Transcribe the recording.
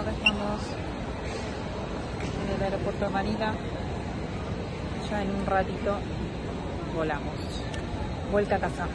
acá estamos en el aeropuerto de Manila. Ya en un ratito volamos. Vuelta a casa.